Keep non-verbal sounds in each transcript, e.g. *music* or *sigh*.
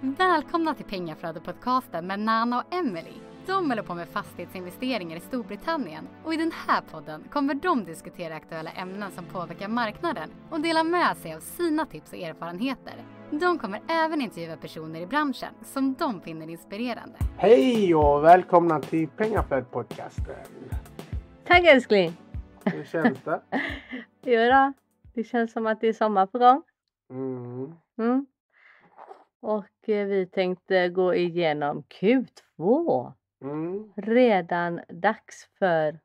Välkomna till Pengaflödet-podcasten med Nana och Emily. De håller på med fastighetsinvesteringar i Storbritannien och i den här podden kommer de diskutera aktuella ämnen som påverkar marknaden och dela med sig av sina tips och erfarenheter. De kommer även intervjua personer i branschen som de finner inspirerande. Hej och välkomna till Pengaflödet-podcasten. Tack älskling! Hur känns det? *laughs* Jo då, det känns som att det är sommar på gång. Mm. Mm. Och vi tänkte gå igenom Q2. Mm. Redan dags för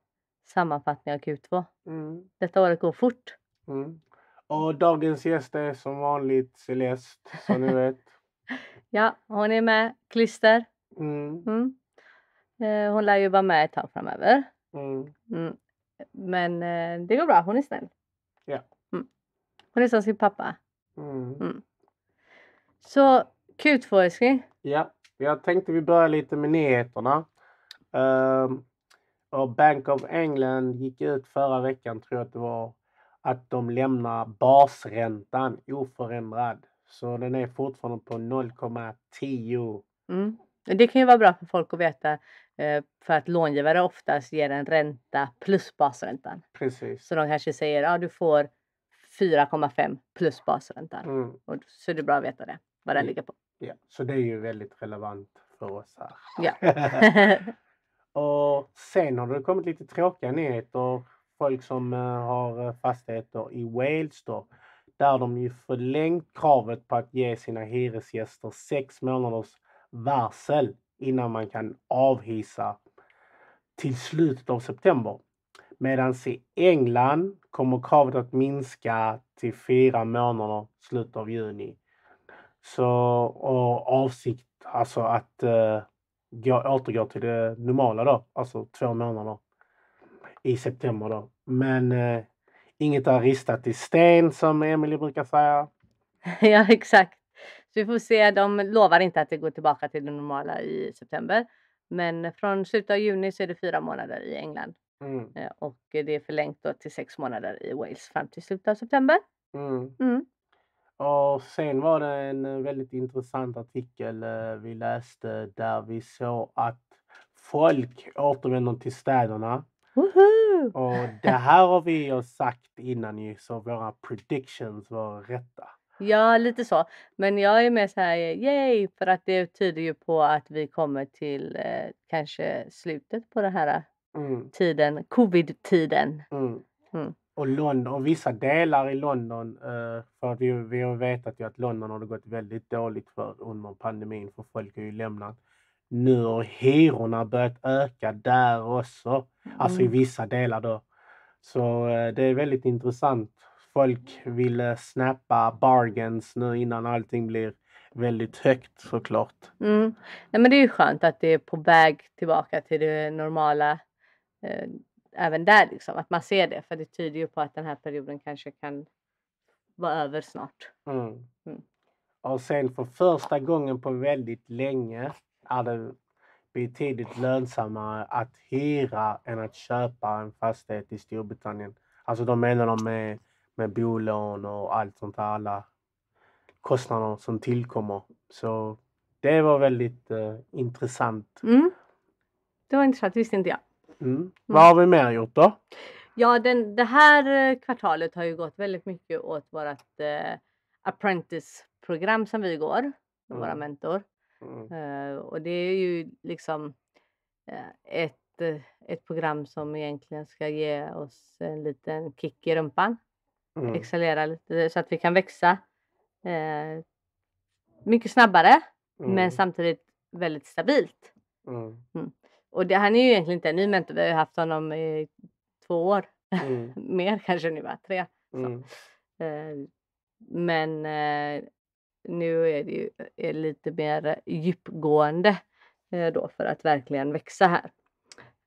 sammanfattning av Q2. Mm. Detta året går fort. Mm. Och dagens gäst är som vanligt Celeste, som ni vet. *laughs* Ja, hon är med. Klister. Mm. Mm. Eh, Hon lär ju vara med ett tag framöver. Mm. Mm. Men eh, det går bra, hon är snäll. Ja. Hon är som sin pappa. Så Q2 älskling. Ja, jag tänkte vi börjar lite med nyheterna. Och Bank of England gick ut förra veckan, tror jag att det var, att de lämnar basräntan oförändrad. Så den är fortfarande på 0,10. Mm. Det kan ju vara bra för folk att veta eh, för att långivare oftast ger en ränta plus basräntan. Precis. Så de kanske säger att ja, du får 4,5 plus basräntan. Mm. Och, så är det bra att veta det, vad den ligger på. Ja, så det är ju väldigt relevant för oss här. Ja. *laughs* *laughs* och sen har det kommit lite tråkiga nyheter. Folk som eh, har eh, fastigheter i Wales då. Där de ju förlängt kravet på att ge sina hyresgäster sex månaders varsel innan man kan avhysa till slutet av september. Medan i England kommer kravet att minska till fyra månader slutet av juni. Så och avsikt alltså att uh, gå, återgå till det normala då, alltså två månader i september då. Men eh, inget är ristat i sten som Emily brukar säga. *laughs* ja, exakt. Så vi får se. De lovar inte att det går tillbaka till det normala i september. Men från slutet av juni så är det fyra månader i England. Mm, Eh, Och det är förlängt då till sex månader i Wales fram till slutet av september. mm. Mm. Och sen var det en eh, väldigt intressant artikel eh, vi läste där vi såg att folk återvänder till städerna. Woho! Och det här har vi ju sagt innan ju, så våra predictions var rätta. Ja, lite så. Men jag är mer så här, yay, för att det tyder ju på att vi kommer till eh, kanske slutet på den här Mm, tiden, covid-tiden. mm. Mm. Och London, och vissa delar i London, eh, för att vi, vi har vetat ju att London har det gått väldigt dåligt för under pandemin, för folk har ju lämnat. Nu har hyrorna börjat öka där också, alltså i Mm. vissa delar då. Så eh, det är väldigt intressant. Folk vill eh, snappa bargains nu innan allting blir väldigt högt såklart. Mm. Nej, men det är ju skönt att det är på väg tillbaka till det normala även där, liksom, att man ser det. För det tyder ju på att den här perioden kanske kan vara över snart. Mm. Mm. Och sen för första gången på väldigt länge är det betydligt lönsammare att hyra än att köpa en fastighet i Storbritannien. Alltså de menar de med, med bolån och allt sånt här, alla kostnader som tillkommer. Så det var väldigt eh, intressant. Mm. Det var intressant, det visste inte jag. Mm. Vad har vi mer gjort då? Ja, den, det här eh, kvartalet har ju gått väldigt mycket åt vårt eh, apprentice-program som vi går med våra Mm. mentor. Mm. Eh, och det är ju liksom eh, ett, eh, ett program som egentligen ska ge oss en liten kick i rumpan. Mm. Accelerera lite så att vi kan växa eh, mycket snabbare Mm. men samtidigt väldigt stabilt. Mm. Och det, han är ju egentligen inte en ny mentor, vi har ju haft honom i två år. Mm. *laughs* Mer kanske nu va? Tre. Mm. Eh, men eh, nu är det ju är lite mer djupgående eh, då för att verkligen växa här.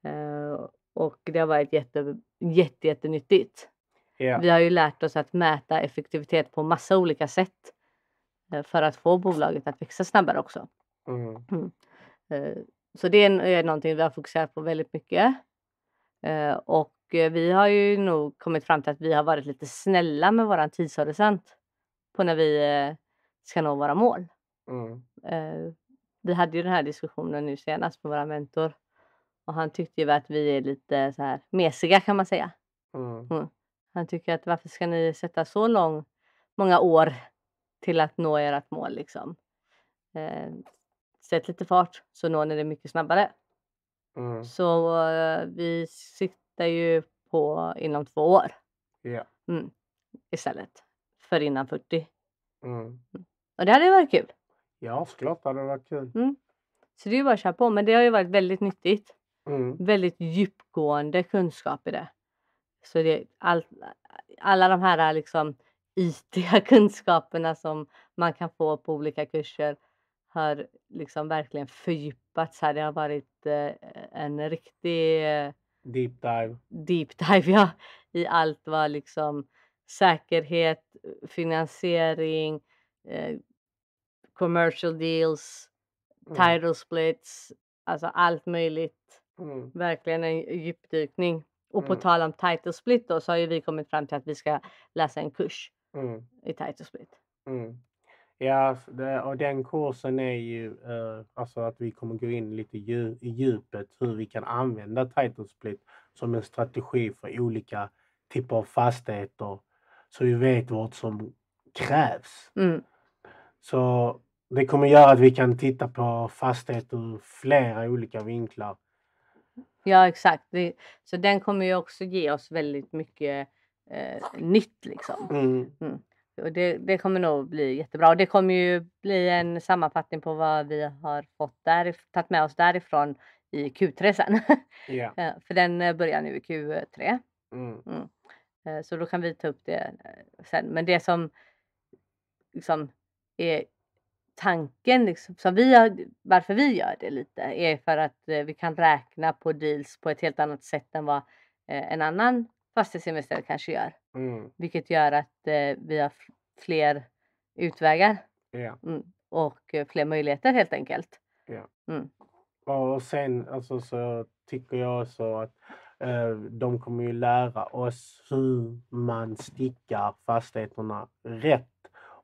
Eh, och det har varit jätte, jätte, jättenyttigt. Ja. Vi har ju lärt oss att mäta effektivitet på massa olika sätt eh, för att få bolaget att växa snabbare också. Mm. Eh, Så det är är någonting vi har fokuserat på väldigt mycket. Eh, Och eh, vi har ju nog kommit fram till att vi har varit lite snälla med våran tidshorisont på när vi eh, ska nå våra mål. Mm. Eh, vi hade ju den här diskussionen nu senast med våra mentor och han tyckte ju att vi är lite så här mesiga kan man säga. Mm. Han tycker att varför ska ni sätta så lång, många år till att nå ert mål liksom? Sätt lite fart så når ni det mycket snabbare. Mm. Så eh, vi siktar ju på inom två år Ja. mm, istället för innan 40. Mm. Och det hade ju varit kul. Ja, såklart hade det varit kul. Så det är ju bara att köra på. Men det har ju varit väldigt nyttigt. Mm. Väldigt djupgående kunskap i det. Så det, all, alla de här liksom *laughs* ytliga kunskaperna som man kan få på olika kurser har liksom verkligen fördjupats här. Det har varit eh, en riktig eh, Deep dive. deep dive *laughs* ja, i allt vad liksom säkerhet, finansiering, eh, commercial deals, Mm. title splits, alltså allt möjligt. Mm. Verkligen en djupdykning. Och på Mm. tal om title split då så har ju vi kommit fram till att vi ska läsa en kurs Mm. i title split. Mm. Ja, det, och den kursen är ju eh, alltså att vi kommer gå in lite dju- i djupet hur vi kan använda title split som en strategi för olika typer av fastigheter så vi vet vad som krävs. Mm. Så det kommer göra att vi kan titta på fastigheter ur flera olika vinklar. Ja exakt. Så den kommer ju också ge oss väldigt mycket eh, nytt liksom. Mm. Och det, det kommer nog bli jättebra. Och det kommer ju bli en sammanfattning på vad vi har fått där, tagit med oss därifrån i Q3 sen. *laughs* Ja, För den eh, börjar nu i Q3. Mm. Eh, Så då kan vi ta upp det eh, sen. Men det som liksom är tanken, liksom, som vi har, varför vi gör det lite, är för att vi kan räkna på deals på ett helt annat sätt än vad en annan fastighetsinvesterare kanske gör. Mm. Vilket gör att eh, vi har fler utvägar Ja. mm, och eh, fler möjligheter helt enkelt. Ja. Mm. Och sen alltså, så tycker jag så att eh, de kommer ju lära oss hur man stickar fastigheterna rätt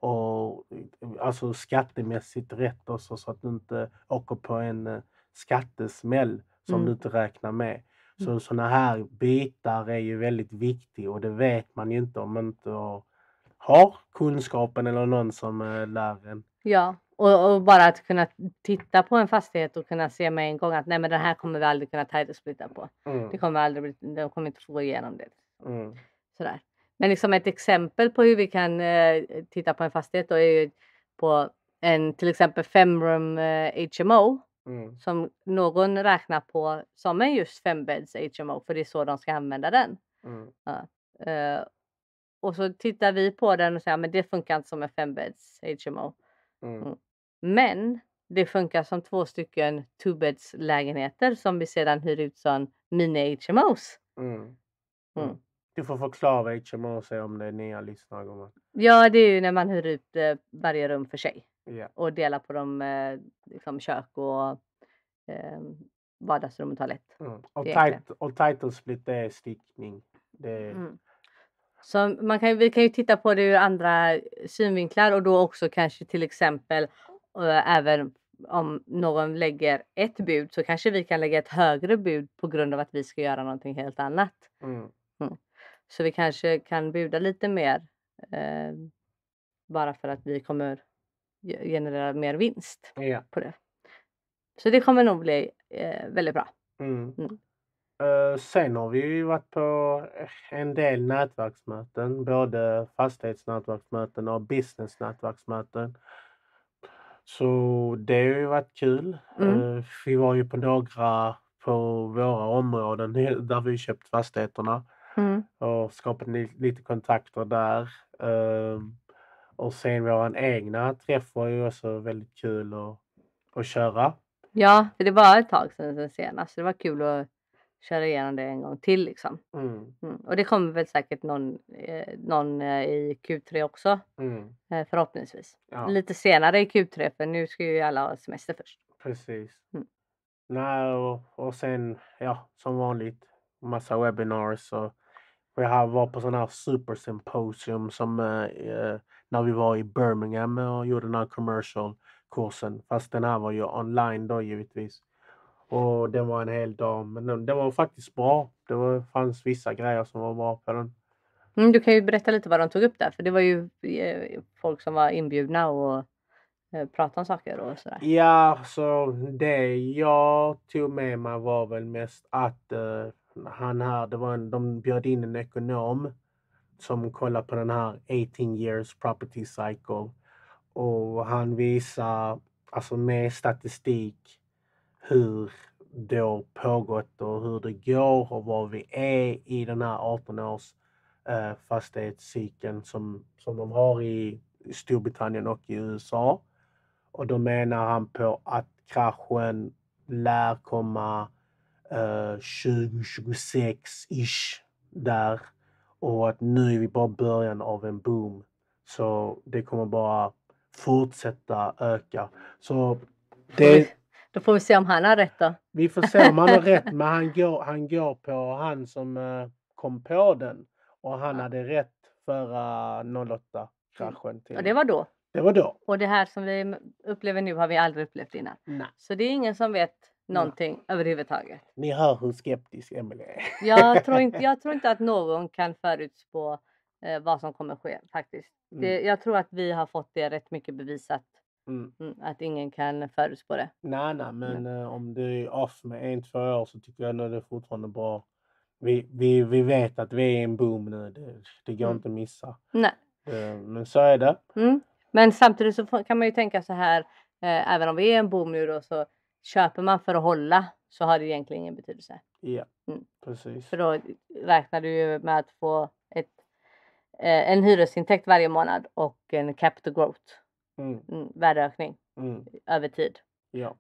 och eh, alltså skattemässigt rätt också så att du inte åker på en eh, skattesmäll som Mm. du inte räknar med. Så sådana här bitar är ju väldigt viktiga och det vet man ju inte om man inte har, kunskapen eller någon som eh, lär en. Ja, och, och bara att kunna titta på en fastighet och kunna se med en gång att nej men den här kommer vi aldrig kunna title splitta på. Mm. Det kommer aldrig bli, de kommer inte få gå igenom det. Mm. Sådär. Men liksom ett exempel på hur vi kan eh, titta på en fastighet då är ju på en till exempel femrum eh, HMO Mm. som någon räknar på som en just fembädds HMO för det är så de ska använda den. Mm. Eh, och så tittar vi på den och säger men det funkar inte som en fembädds HMO. Mm. Mm. Men det funkar som två stycken two-beds lägenheter som vi sedan hyr ut som mini-HMOs. Mm. Mm. Du får förklara vad HMO är om det är nya lyssnare. Ja, det är ju när man hyr ut eh, varje rum för sig Ja. och delar på dem, eh, liksom kök och eh, vardagsrum och toalett. Mm. Och, tit- och title split det är stickning. Det är, Mm. Så man kan, vi kan ju titta på det ur andra synvinklar och då också kanske till exempel eh, även om någon lägger ett bud så kanske vi kan lägga ett högre bud på grund av att vi ska göra någonting helt annat. Mm. Så vi kanske kan buda lite mer eh, bara för att vi kommer generera mer vinst Ja. på det. Så det kommer nog bli eh, väldigt bra. Mm. Mm. Eh, sen har vi ju varit på en del nätverksmöten, både fastighetsnätverksmöten och businessnätverksmöten. Så det har ju varit kul. Mm. Eh, vi var ju på några på våra områden där vi köpt fastigheterna Mm. och skapat li- lite kontakter där. Ehm, och sen våran egna träff var ju också väldigt kul att, att köra. Ja, för det var ett tag sedan sen senast. Det var kul att köra igenom det en gång till liksom. Mm, Mm. Och det kommer väl säkert någon, eh, någon eh, i Q3 också mm, eh, förhoppningsvis. ja, Lite senare i Q3 för nu ska ju alla ha semester först. precis. Mm. Nej, och, och sen, ja, som vanligt, massa webinars och vi har varit på sådana här supersymposium som eh, eh, när vi var i Birmingham och gjorde den här commercial kursen. Fast den här var ju online då givetvis. Och den var en hel dag. Men den, den var faktiskt bra. Det var, fanns vissa grejer som var bra på den. Mm, du kan ju berätta lite vad de tog upp där, för det var ju eh, folk som var inbjudna och eh, pratade om saker och sådär. Ja, så det jag tog med mig var väl mest att eh, han här, det var en, de bjöd in en ekonom som kollar på den här 18 years property cycle. Och han visar alltså med statistik hur det har pågått och hur det går och var vi är i den här 18 års eh, fastighetscykeln som, som de har i Storbritannien och i USA. Och då menar han på att kraschen lär komma eh, 2026-ish där och att nu är vi bara början av en boom. Så det kommer bara fortsätta öka. Så det, Då får vi se om han har rätt då. vi får se om han har rätt, *laughs* men han går, han går på han som eh, kom på den. Och han Ja. hade rätt förra 08-kraschen. Till. Och det var då. det var då. Och det här som vi upplever nu har vi aldrig upplevt innan. Nej. Så det är ingen som vet någonting överhuvudtaget. Ni hör hur skeptisk Emelie är. Jag tror inte, jag *laughs* tror inte att någon kan förutspå eh, vad som kommer ske faktiskt. Det, Mm. jag tror att vi har fått det rätt mycket bevisat. Mm. Mm, att ingen kan förutspå det. Nej, nej, men eh, om du är off med en, två år så tycker jag nog det är fortfarande bra. Vi, vi, vi vet att vi är i en boom nu. Det, det går Mm. inte att missa. Nej. Eh, men så är det. Mm. Men samtidigt så kan man ju tänka så här, eh, även om vi är en boom nu då så köper man för att hålla så har det egentligen ingen betydelse. Ja, Mm. precis. För då räknar du ju med att få ett, eh, en hyresintäkt varje månad och en capital growth, Mm, mm, värdeökning mm, över tid. ja,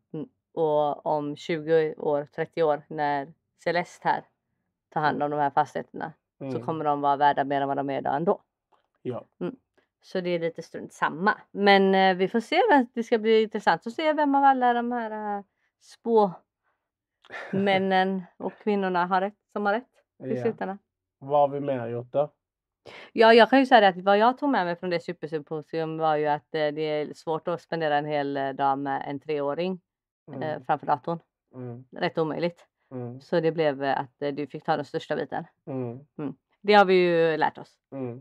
Och om 20 år, 30 år när Celeste här tar hand om de här fastigheterna så mm, kommer de vara värda mer än vad de är idag ändå. ja. Så det är lite strunt samma. Men eh, vi får se. vem- Det ska bli intressant att se vem av alla de här uh, spåmännen *laughs* och kvinnorna har rätt, som har rätt i ja. slutändan. Vad har vi mer gjort då? Ja, jag kan ju säga det att vad jag tog med mig från det supersymposium var ju att eh, det är svårt att spendera en hel eh, dag med en treåring eh, Mm, framför datorn. mm, Rätt omöjligt. mm, Så det blev eh, att eh, du fick ta den största biten. mm, Det har vi ju lärt oss. mm.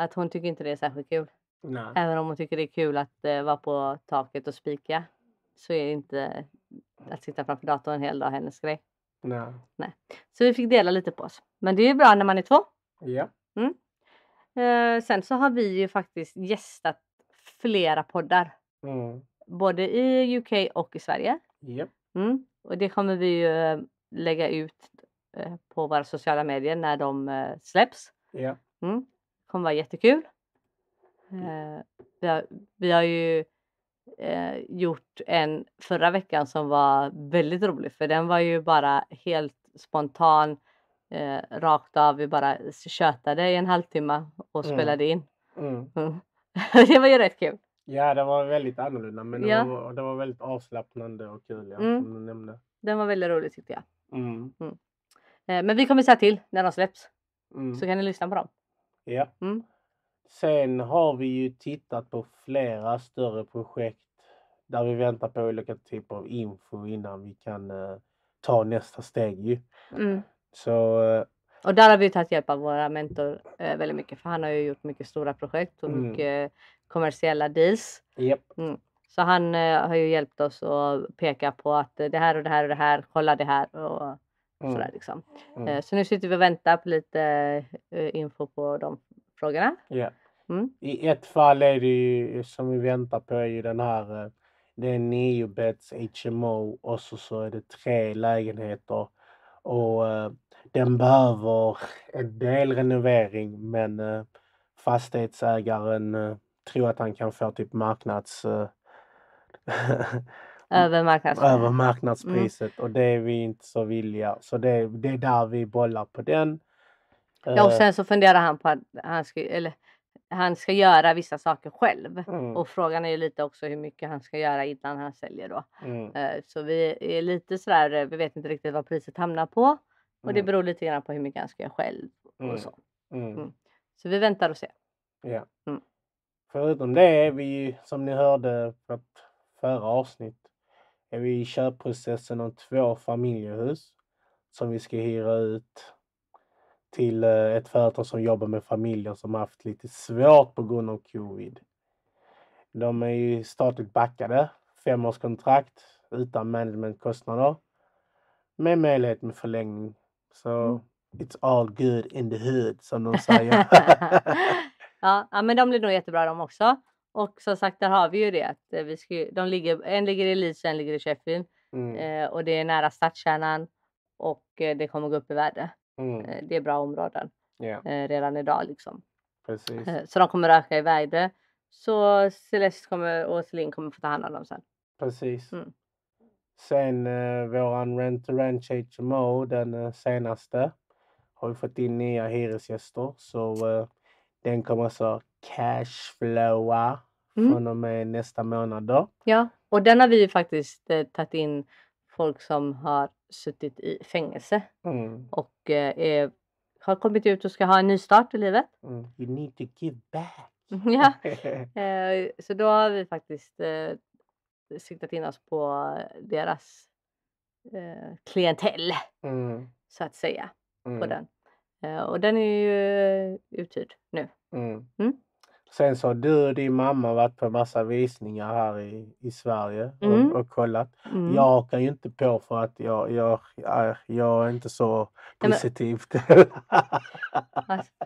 Att hon tycker inte det är särskilt kul. Nej. Även om hon tycker det är kul att eh, vara på taket och spika så är inte att sitta framför datorn en hel dag hennes grej. Nej. Så vi fick dela lite på oss. Men det är bra när man är två. Ja. Eh, sen så har vi ju faktiskt gästat flera poddar. Mm. Både i UK och i Sverige. Ja. Mm. Och det kommer vi ju eh, lägga ut eh, på våra sociala medier när de eh, släpps. Ja. Mm. Kommer vara jättekul. Eh, vi, har, vi har ju eh, gjort en förra veckan som var väldigt rolig för den var ju bara helt spontan. Eh, rakt av. Vi bara tjötade i en halvtimme och Mm. spelade in. Mm. Mm. *laughs* det var ju rätt kul. Ja, det var väldigt annorlunda men Ja. det, var, det var väldigt avslappnande och kul ja, Mm. som du nämnde. Den var väldigt rolig tyckte jag. Mm. Eh, men vi kommer säga till när de släpps Mm. så kan ni lyssna på dem. Ja. Mm. Sen har vi ju tittat på flera större projekt där vi väntar på olika typer av info innan vi kan eh, ta nästa steg ju. Mm. Så eh, Och där har vi tagit hjälp av våra mentor eh, väldigt mycket för han har ju gjort mycket stora projekt och Mm. mycket kommersiella deals. japp. Så han eh, har ju hjälpt oss att peka på att det här och det här och det här, kolla det här och Mm. sådär liksom. Mm. Eh, så nu sitter vi och väntar på lite eh, info på de frågorna. Ja. Mm. I ett fall är det ju som vi väntar på är ju den här eh, det är en neobeds HMO och så, så är det tre lägenheter och eh, den behöver en del renovering men eh, fastighetsägaren eh, tror att han kan få typ marknads *laughs* Över marknadsvärdet. över marknadspriset och det är vi inte så villiga. Så det, det är där vi bollar på den. Ja, och Eh, sen så funderar han på att han ska, eller, han ska göra vissa saker själv. mm, Och frågan är ju lite också hur mycket han ska göra innan han säljer då. mm, Eh, Så vi är lite sådär, eh, vi vet inte riktigt vad priset hamnar på. Och det mm, beror lite grann på hur mycket han ska göra själv mm, och så. mm. Mm. Så vi väntar och ser. Ja. Mm. Förutom det är vi ju, som ni hörde att förra avsnitt är vi i köpprocessen om två familjehus som vi ska hyra ut till eh, ett företag som jobbar med familjer som haft lite svårt på grund av covid. De är ju statligt backade, femårskontrakt utan managementkostnader med möjlighet med förlängning. Så Mm. it's all good in the hood som de *laughs* säger. ja, ja, men de blir nog jättebra de också. Och som sagt, där har vi ju det att eh, vi ska, de ligger, en ligger i Leeds en ligger i Sheffield. Mm, Eh, och det är nära stadskärnan och eh, det kommer gå upp i värde. mm, Eh, det är bra områden ja, eh, redan idag liksom. Eh, så de kommer öka i värde. Så Celeste kommer, och Celine kommer få ta hand om dem sen. Precis. Mm. Sen eh, våran Rent to Ranch HMO, den senaste, har vi fått in nya hyresgäster. Så den kommer alltså cashflowa Mm. från och med nästa månad då. Ja, och den har vi ju faktiskt eh, tagit in folk som har suttit i fängelse Mm. och eh, har kommit ut och ska ha en nystart i livet. Mm. You need to give back. *laughs* ja, *laughs* eh, så då har vi faktiskt eh, siktat in oss på deras eh, klientell mm. så att säga på Mm. den. Eh, och den är ju eh, uthyrd nu. Mm. Mm. Sen så har du och din mamma varit på massa visningar här i, i Sverige Mm. och, och kollat. Mm. Jag hakar ju inte på för att jag, jag, jag, jag är inte så men- positivt. Alltså. *laughs*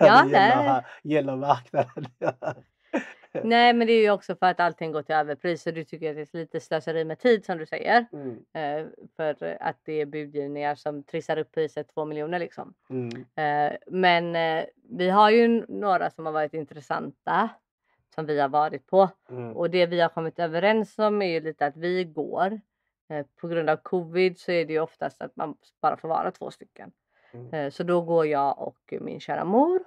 Ja, det gäller, gäller marknaden. *laughs* Nej men det är ju också för att allting går till överpris och du tycker att det är lite slöseri med tid som du säger. mm, Eh, för att det är budgivningar som trissar upp priset 2 miljoner liksom. mm, Eh, men eh, vi har ju några som har varit intressanta som vi har varit på mm, och det vi har kommit överens om är ju lite att vi går. Eh, på grund av covid så är det ju oftast att man bara får vara två stycken. mm, Eh, så då går jag och min kära mor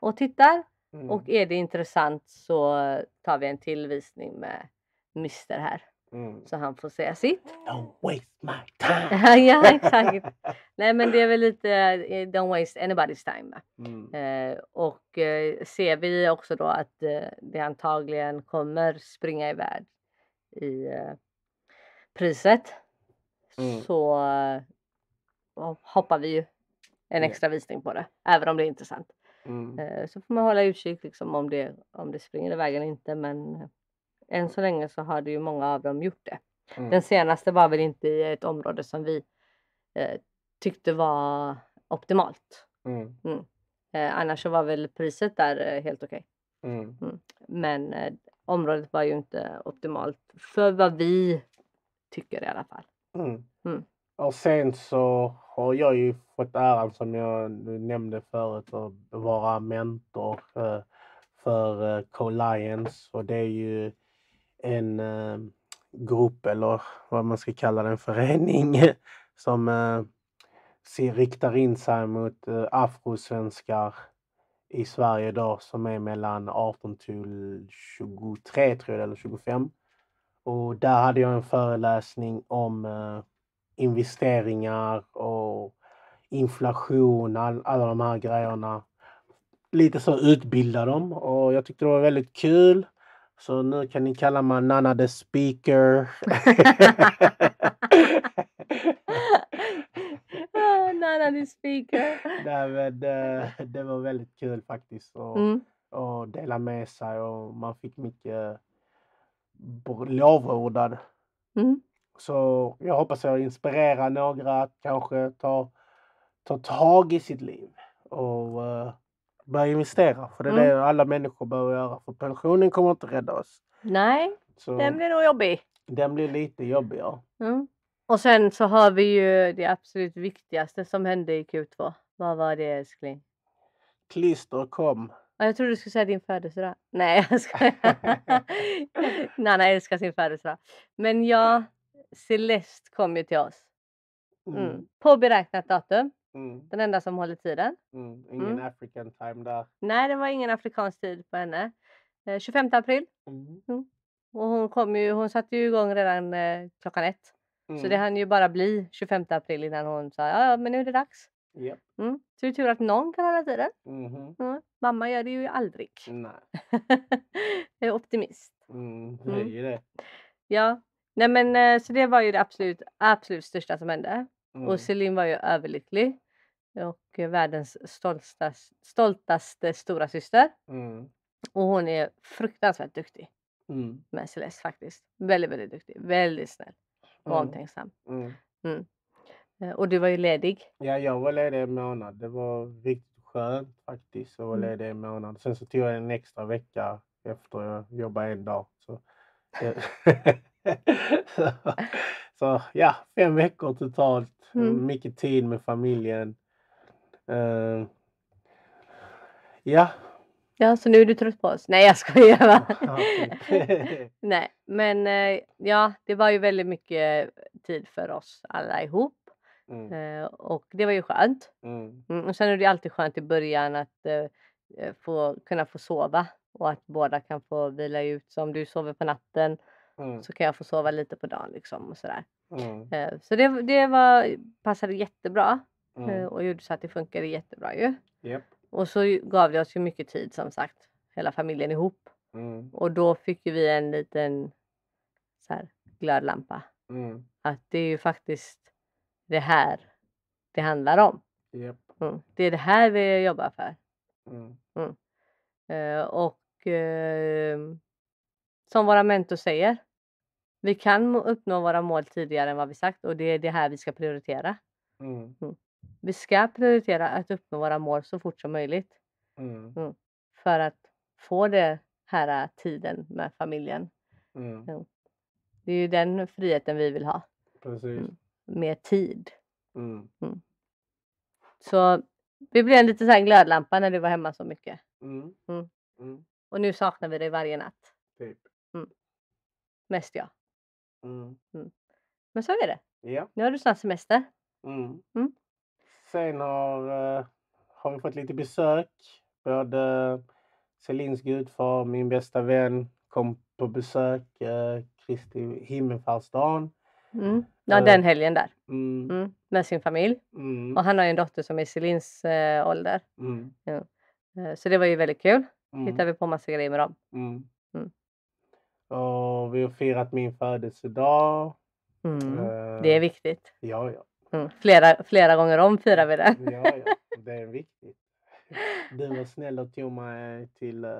och tittar mm. och är det intressant så tar vi en tillvisning med Mr här Mm. så han får säga sitt. Don't waste my *laughs* time. ja exakt. *laughs* Nej men det är väl lite eh, don't waste anybody's time. Mm, Eh, och eh, ser vi också då att eh, det antagligen kommer springa iväg i eh, priset Mm. så eh, hoppar vi ju en extra visning på det även om det är intressant. Mm, Eh, så får man hålla utkik liksom om det, om det springer iväg eller inte men eh, än så länge så har det ju många av dem gjort det. mm. Den senaste var väl inte i ett område som vi eh, tyckte var optimalt. Mm, Eh, annars så var väl priset där eh, helt okej. mm. Men eh, området var ju inte optimalt för vad vi tycker i alla fall. Mm. Mm. Och sen så har jag ju fått äran som jag nämnde förut att vara mentor eh, för eh, Co-Lions och det är ju en eh, grupp eller vad man ska kalla den *laughs* förening som ser, riktar in sig mot afrosvenskar i Sverige idag som är mellan 18 till 23 tror jag eller 25. Och där hade jag en föreläsning om eh, investeringar och inflation, all, alla de här grejerna. Lite så utbilda dem och jag tyckte det var väldigt kul. Så nu kan ni kalla mig Nanna the speaker. ah, Nana the speaker. *laughs* *laughs* Nej, men, eh, det var väldigt kul faktiskt att Mm. och dela med sig och man fick mycket lovordad. Mm. Så jag hoppas jag inspirerar några att kanske ta, ta tag i sitt liv och eh, börja investera. För det är Mm. det alla människor behöver göra. För pensionen kommer inte rädda oss. Nej, Så den blir nog jobbig. den blir lite jobbigare. Mm. Och sen så har vi ju det absolut viktigaste som hände i Q2. Vad var det älskling? Klister kom. Ja, jag trodde du skulle säga din födelsedag. Nej jag skojar. *laughs* Nanna älskar sin födelsedag. Men ja, Celeste kom ju till oss. Mm. Mm. På beräknat datum. Mm. Den enda som håller tiden. Mm. Ingen Mm. African time där. Nej, det var ingen afrikansk tid på henne. Eh, 25 april. Mm. Och hon, kom ju, hon satte ju igång redan eh, klockan ett. Så det Mm. hann ju bara bli 25 april innan hon sa ja, men nu är det dags. Japp. Mm. Så det är tur att någon kan hålla tiden. Mhm. Mm. Mamma gör det ju aldrig. Nej. *laughs* jag är optimist. Mm, det är Mm. ju det. Ja, nej men eh, så det var ju det absolut, absolut största som hände. Mm. Och Celine var ju överlycklig. Och eh, världens stoltaste, stoltaste stora syster. Mm. Och hon är fruktansvärt duktig Mm. med Celeste faktiskt. Väldigt, väldigt duktig. Väldigt snäll och Mm. omtänksam. Mm. Eh, Och du var ju ledig. Ja, jag var ledig en månad. Det var riktigt skönt faktiskt att vara Mm. ledig en månad. Sen så tog jag en extra vecka efter jag jobbade en dag. Så, *laughs* så, *laughs* så ja, fem veckor totalt. Mm. Mycket tid med familjen. Eh, ja. Ja, så nu är du trött på oss. Nej, jag skojar bara. *laughs* *laughs* Nej, men eh, ja, det var ju väldigt mycket tid för oss alla ihop. mm, Eh, Och det var ju skönt. mm, Mm, och sen är det alltid skönt i början att få, kunna få sova och att båda kan få vila ut. Så om du sover på natten mm, så kan jag få sova lite på dagen liksom och sådär. mm, Eh, så det, det var, passade jättebra eh, mm. och gjorde så att det funkade jättebra ju. Japp. Och så gav det oss ju mycket tid som sagt, hela familjen ihop. Mm, Och då fick ju vi en liten så här, glödlampa. mm, Att det är ju faktiskt det här det handlar om. Mm. Det är det här vi jobbar för. Eh, och eh, som våra mentor säger, vi kan uppnå våra mål tidigare än vad vi sagt och det är det här vi ska prioritera. mm, Vi ska prioritera att uppnå våra mål så fort som möjligt mm, för att få det här tiden med familjen. mm. Det är ju den friheten vi vill ha, Precis. Mm. mer tid. Mm, Så vi blev en liten så glödlampa när du var hemma så mycket. mm, Mm. mm, Och nu saknar vi dig varje natt. typ. Mest jag. Mm. Men så är det. Ja. Nu har du snart semester. Mm. Mm. Sen har, eh, har vi fått lite besök. Både Celins gudfar, min bästa vän, kom på besök eh, Kristi himmelfärdsdagen. Mm. Ja, Eh. den helgen där. Mm. Mm. Med sin familj. Mm. Och han har ju en dotter som är Celins eh, ålder. Mm. Eh, så det var ju väldigt kul. Mm. Hittade vi på massa grejer med dem. Mm. Mm. Och vi har firat min födelsedag. Mm. Eh, Det är viktigt. Ja, ja. Mm. Flera, flera gånger om firar vi det. ja, ja. *laughs* Det är viktigt. Du var snäll och tog mig till uh,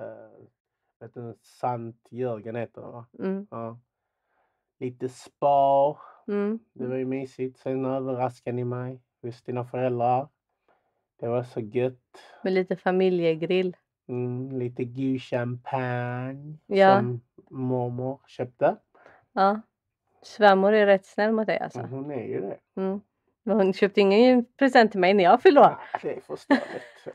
vet du, Sant Jörgen heter det va? Mm. Ja. Lite spa. Mm. Det var ju mysigt. Sen överraskade ni mig hos dina föräldrar. Det var så gött. Med lite familjegrill. Mm, lite god champagne Ja. som mormor köpte. Ja. Svärmor är rätt snäll mot dig alltså. Mm, Hon är ju det. Mm. Men hon köpte ingen present till mig när jag fyllde år. Nej, det är förståeligt.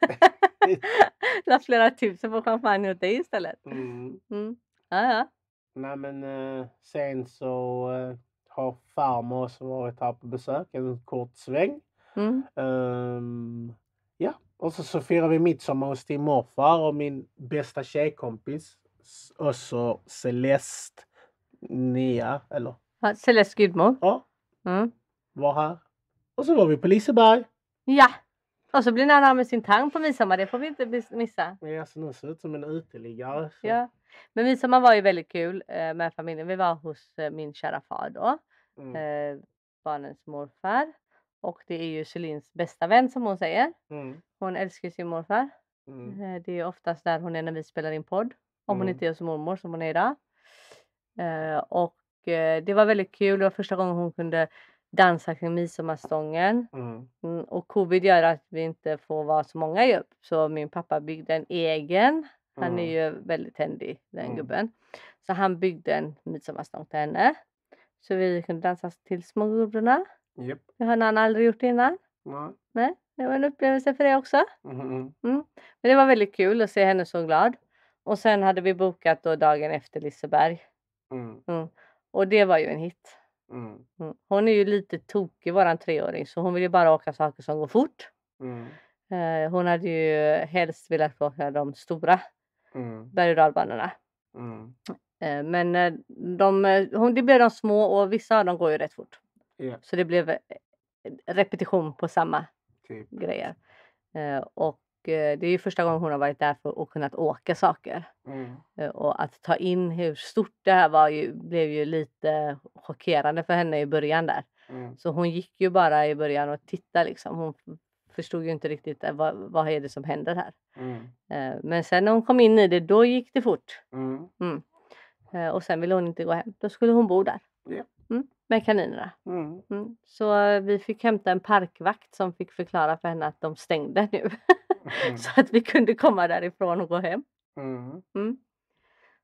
La *laughs* flera tusen på champagne åt dig istället. mm. Mm. Ja, ja. Nej men eh, sen så eh, har farmor också varit här på besök en kort sväng. Mm. Ehm, ja, och så, så firar vi midsommar hos din morfar och min bästa tjejkompis. Och så Celeste Nia, eller ja Celeste gudmor. ja, Mm. var här. Och så var vi på Liseberg. Ja. Och så blir av med sin tang på midsommar. Det får vi inte missa. Ja, så nu ser ut som en uteliggare. Så. Ja. Men midsommar var ju väldigt kul eh, med familjen. Vi var hos eh, min kära far då. Mm, Eh, barnens morfar. Och det är ju Celins bästa vän som hon säger. mm, Hon älskar sin morfar. mm, Eh, Det är oftast där hon är när vi spelar in podd. Om hon Mm. inte är hos mormor som hon är idag. Eh, och eh, det var väldigt kul. Det var första gången hon kunde dansa kring midsommarstången. mm, Mm, och covid gör att vi inte får vara så många ju. Så min pappa byggde en egen. Han är Mm. ju väldigt händig den Mm. gubben. Så han byggde en midsommarstång till henne. Så vi kunde dansa till smågubbarna. Japp. Det har han aldrig gjort innan. Nej. Nej, det var en upplevelse för det också. Mm, mm, Men det var väldigt kul att se henne så glad. Och sen hade vi bokat då dagen efter Liseberg. mm, Och det var ju en hit. mm, Mm. Hon är ju lite tokig våran treåring så hon vill ju bara åka saker som går fort. mm, Eh, hon hade ju helst velat åka de stora mm, berg och dalbanorna. mm. Eh, men eh, de, eh, hon, det blev de små och vissa av dem går ju rätt fort. Ja, Så det blev eh, repetition på samma typ. grejer. Eh, och eh, det är ju första gången hon har varit där för att kunnat åka saker. Mm. Och att ta in hur stort det här var ju, blev ju lite chockerande för henne i början där. Mm. Så hon gick ju bara i början och tittade liksom. Hon förstod ju inte riktigt vad, vad är det som händer här. Mm. Men sen när hon kom in i det, då gick det fort. Mm. Mm. Och sen ville hon inte gå hem. Då skulle hon bo där. Ja. Med kaninerna. Mm. Mm. Så vi fick hämta en parkvakt som fick förklara för henne att de stängde nu. Mm. *laughs* så att vi kunde komma därifrån och gå hem. Mm. Mm.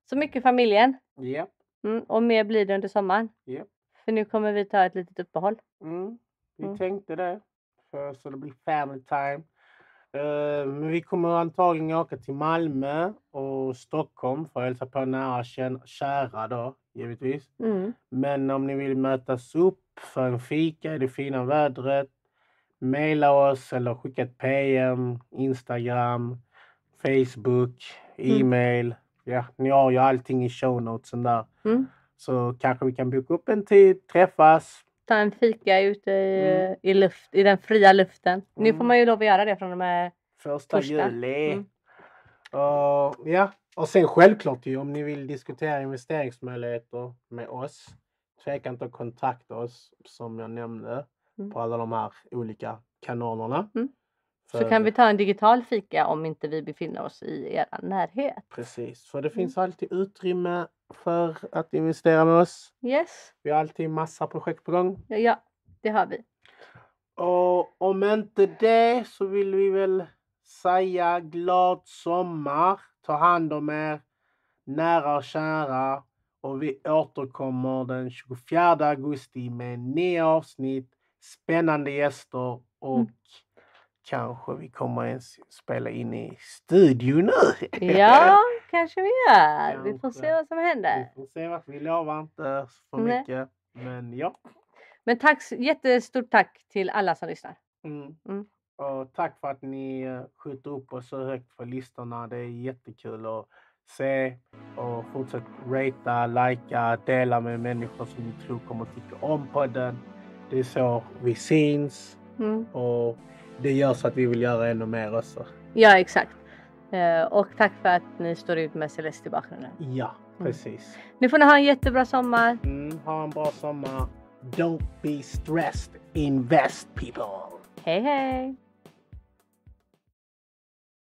Så mycket familjen. Japp. Mm. Och mer blir det under sommaren. Japp. För nu kommer vi ta ett litet uppehåll. Vi tänkte det. För, så det blir family time. Eh, men vi kommer antagligen åka till Malmö och Stockholm för att hälsa på nära kära då, givetvis. Mm. Men om ni vill mötas upp för en fika i det fina vädret, mejla oss eller skicka ett PM, Instagram, Facebook, Mm. e-mail. Ja, ni har ju allting i show notesen där. Mm. Så kanske vi kan boka upp en tid, träffas. Ta en fika ute i, Mm. i, luft, i den fria luften. Nu får Mm. man ju lov att göra det från och med Första Torsdag. juli. Mm. Och, ja, och sen självklart ju om ni vill diskutera investeringsmöjligheter med oss. Tveka inte att kontakta oss som jag nämnde Mm. på alla de här olika kanalerna. Mm. Så För- kan vi ta en digital fika om inte vi befinner oss i er närhet. Precis, för det Mm. finns alltid utrymme för att investera med oss. Yes, Vi har alltid massa projekt på gång. ja det har vi. Och om inte det så vill vi väl säga glad sommar. Ta hand om er nära och kära. Och vi återkommer den 24 augusti med nya avsnitt, spännande gäster och Mm. kanske vi kommer ens spela in i studio nu. Ja, *laughs* kanske vi gör. Vi får Kanske. se vad som händer. Vi får se vad vi lovar inte för Nej. mycket. Men ja. Men tack, jättestort tack till alla som lyssnar. Mm. Mm. Och tack för att ni eh, skjuter upp oss så högt för listorna. Det är jättekul att se. Och fortsätt ratea, likea, dela med människor som ni tror kommer tycka om podden. Det är så vi syns Mm. och det gör så att vi vill göra ännu mer också. Ja, exakt. Eh, Och tack för att ni står ut med Celeste i bakgrunden. Ja, precis. Nu får ni ha en jättebra sommar. Mm, ha en bra sommar. Don't be stressed. Invest people. Hej hej!